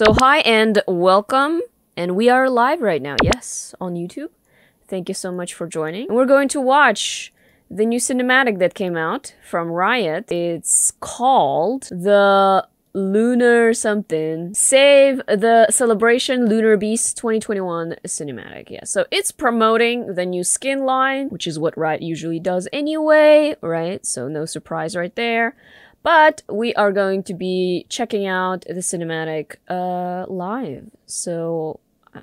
So hi and welcome. And we are live right now, yes, on YouTube. Thank you so much for joining. We're going to watch the new cinematic that came out from Riot. It's called the Lunar something. Save the Celebration Lunar Beast 2021 cinematic. Yeah, so it's promoting the new skin line, which is what Riot usually does anyway, right? So no surprise right there. But we are going to be checking out the cinematic uh, live. So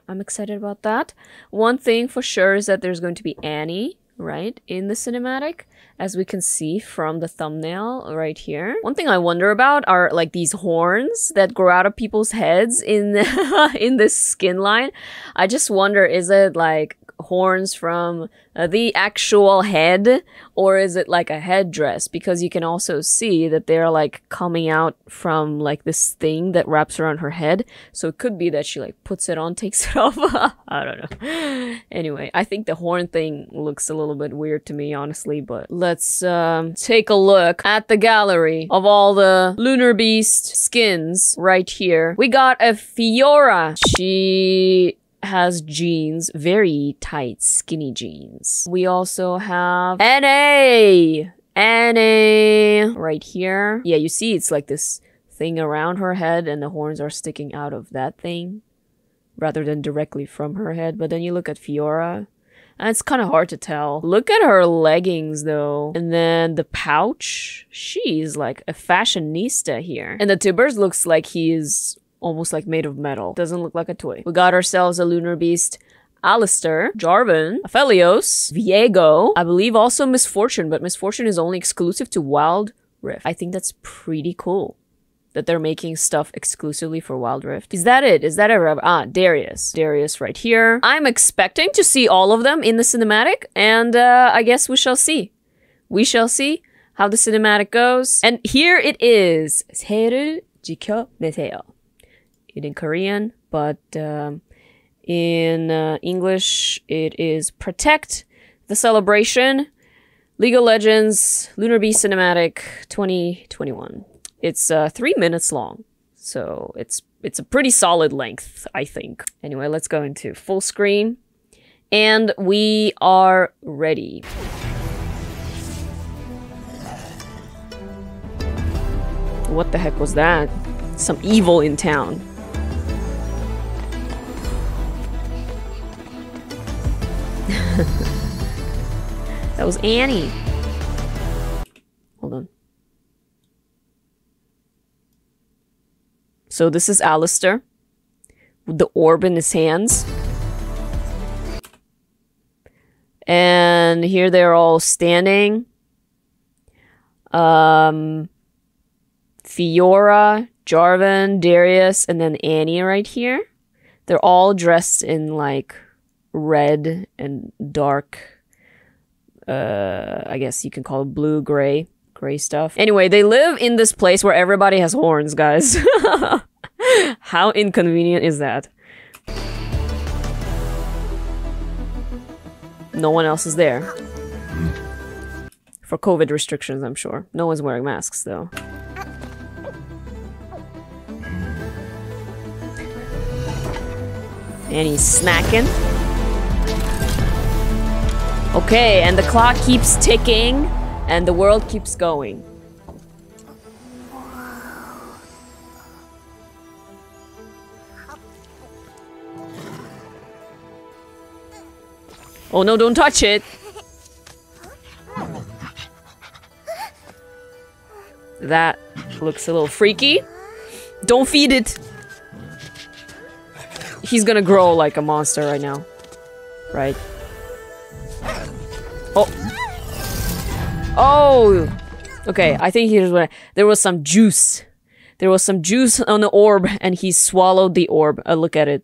I'm excited about that. One thing for sure is that there's going to be Annie, right, in the cinematic, as we can see from the thumbnail right here. One thing I wonder about are like these horns that grow out of people's heads in in this skin line. I just wonder, is it like horns from uh, the actual head or is it like a headdress? Because you can also see that they're like coming out from like this thing that wraps around her head. So it could be that she like puts it on takes it off. I don't know. Anyway i think the horn thing looks a little bit weird to me honestly but let's um, take a look at the gallery of all the lunar beast skins right here. We got a fiora. She has jeans, very tight, skinny jeans. We also have NA! NA! Right here. Yeah, you see it's like this thing around her head and the horns are sticking out of that thing rather than directly from her head. But then you look at Fiora and it's kind of hard to tell. Look at her leggings though. And then the pouch. She's like a fashionista here. And the Tibbers looks like he is almost like made of metal. Doesn't look like a toy. We got ourselves a Lunar Beast Alistar, Jarvan, Aphelios, Viego, I believe also Miss Fortune, but Miss Fortune is only exclusive to Wild Rift. I think that's pretty cool that they're making stuff exclusively for Wild Rift. Is that it? Is that it? Ah, Darius. Darius right here. I'm expecting to see all of them in the cinematic, and uh, I guess we shall see. We shall see how the cinematic goes. And here it is. 지켜내세요. It in Korean, but um, in uh, English it is protect the celebration. League of Legends Lunar Beast Cinematic 2021. It's uh, three minutes long, so it's it's a pretty solid length, I think. Anyway, let's go into full screen, and we are ready. What the heck was that? Some evil in town. that was Annie. Hold on. So this is Alistar with the orb in his hands. And here they're all standing. Um Fiora, Jarvan, Darius, and then Annie right here. They're all dressed in like red and dark uh I guess you can call it blue gray gray stuff. Anyway, they live in this place where everybody has horns, guys. How inconvenient is that? No one else is there. For COVID restrictions, I'm sure. No one's wearing masks though. And he's snacking. Okay, and the clock keeps ticking, and the world keeps going. Oh no, don't touch it! That looks a little freaky. Don't feed it! He's gonna grow like a monster right now. Right? Oh! Okay, I think here's what there was some juice. There was some juice on the orb, and he swallowed the orb. Uh, look at it.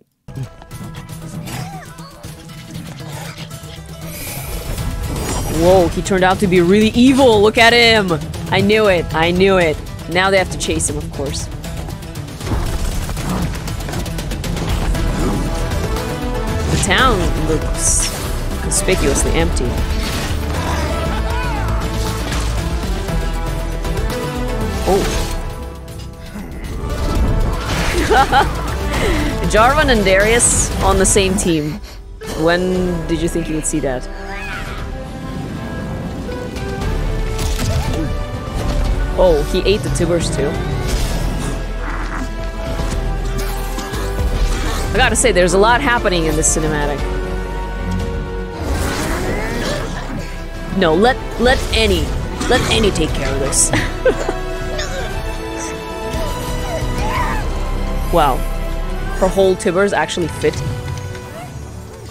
Whoa, he turned out to be really evil. Look at him. I knew it. I knew it. Now they have to chase him, of course. The town looks conspicuously empty. Oh. Jarvan and Darius on the same team. When did you think you would see that? Oh, he ate the Tibbers too. I gotta say, there's a lot happening in this cinematic. No, let let Annie, let Annie take care of this. wow, her whole Tibbers actually fit.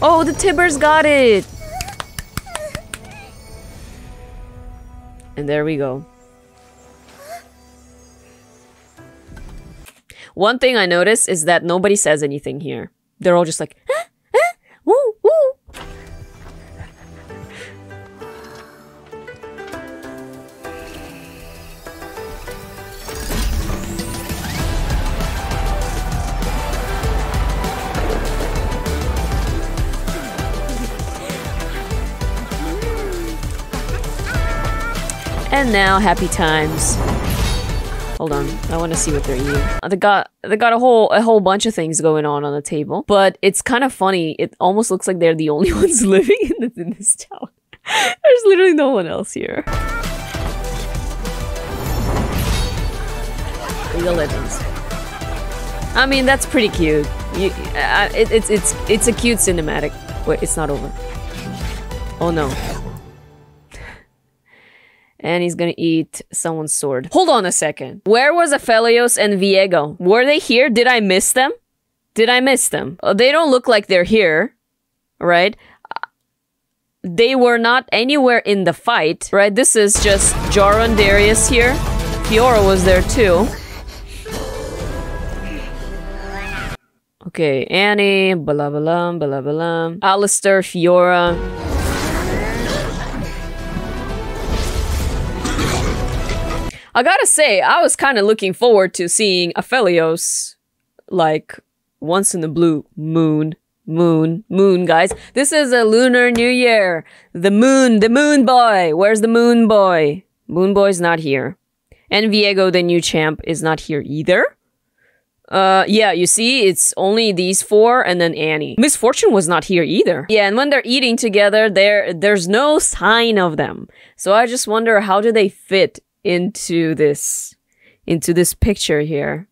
Oh, the Tibbers got it! And there we go. One thing I notice is that nobody says anything here. They're all just like, ah, ah, woo, woo. And now, happy times. Hold on, I want to see what they're eating. Uh, They got they got a whole a whole bunch of things going on on the table, but it's kind of funny. It almost looks like they're the only ones living in, this in this town. There's literally no one else here. Of Legends. I mean, that's pretty cute. You, uh, it, it's it's it's a cute cinematic. Wait, it's not over. Oh no. And he's gonna eat someone's sword. Hold on a second. Where was Aphelios and Viego? Were they here? Did I miss them? Did I miss them? Uh, They don't look like they're here, right? Uh, They were not anywhere in the fight, right? This is just Jarvan Darius here. Fiora was there too. Okay, Annie, blah blah blah blah blah. Alistar, Fiora. I gotta say, I was kind of looking forward to seeing Aphelios, like, once in the blue moon. Moon, moon, guys. This is a lunar new year. The moon, the moon boy. Where's the moon boy? Moon boy's not here. And Viego, the new champ, is not here either. Uh, yeah, you see, it's only these four and then Annie. Miss Fortune was not here either. Yeah, and when they're eating together, there there's no sign of them. So I just wonder how do they fit into this into this picture here.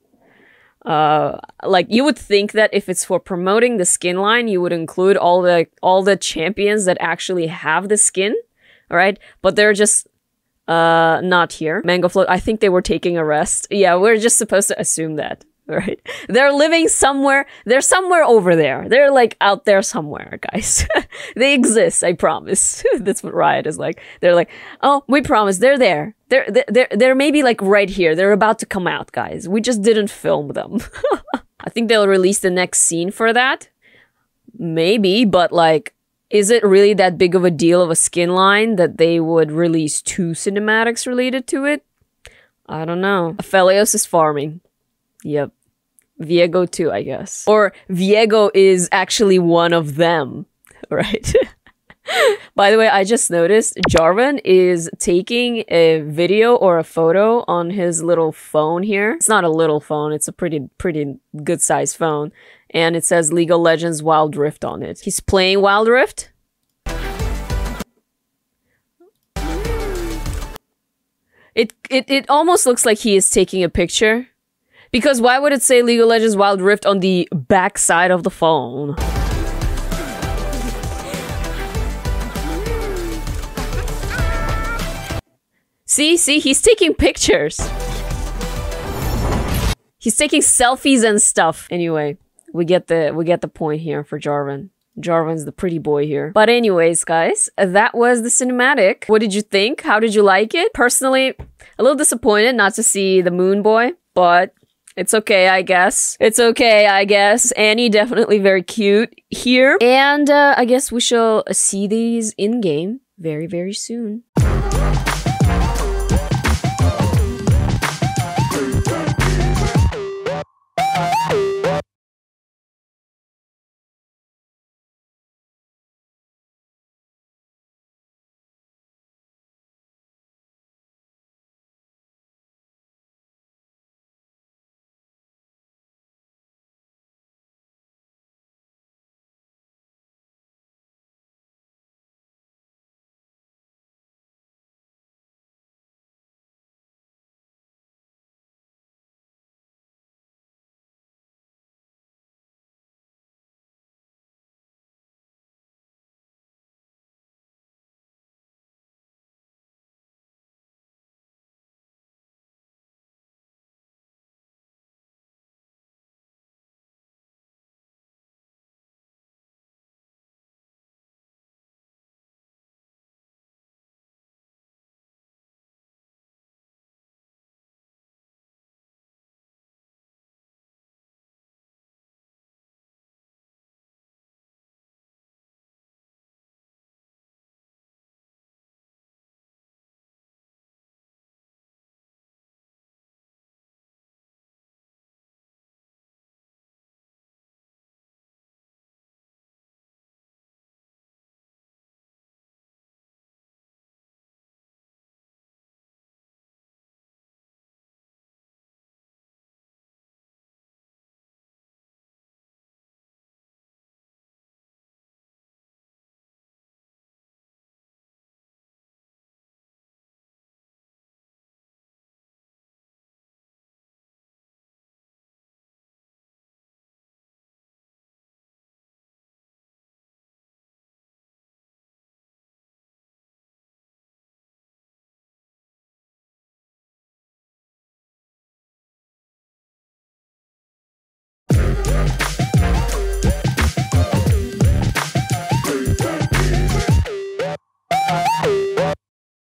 Uh, like you would think that if it's for promoting the skin line, you would include all the all the champions that actually have the skin, all right? But they're just uh not here. Mango float. I think they were taking a rest. Yeah, we're just supposed to assume that. Right. They're living somewhere. They're somewhere over there. They're like out there somewhere, guys. they exist, I promise. That's what Riot is like. They're like, oh, we promise. They're there. They're, they're, they're, maybe like right here. They're about to come out, guys. We just didn't film them. I think they'll release the next scene for that. Maybe, but like, is it really that big of a deal of a skin line that they would release two cinematics related to it? I don't know. Aphelios is farming. Yep. Viego too, I guess. Or Viego is actually one of them, right? By the way, I just noticed Jarvan is taking a video or a photo on his little phone here. It's not a little phone, it's a pretty pretty good sized phone. And it says League of Legends Wild Rift on it. He's playing Wild Rift. It, it it almost looks like he is taking a picture. Because why would it say League of Legends Wild Rift on the back side of the phone? See, see, he's taking pictures. He's taking selfies and stuff. Anyway, we get the we get the point here for Jarvan. Jarvan's the pretty boy here. But anyways, guys, that was the cinematic. What did you think? How did you like it? Personally, a little disappointed not to see the moon boy, but it's okay, I guess. It's okay, I guess. Annie definitely very cute here. And uh, I guess we shall see these in game very, very soon.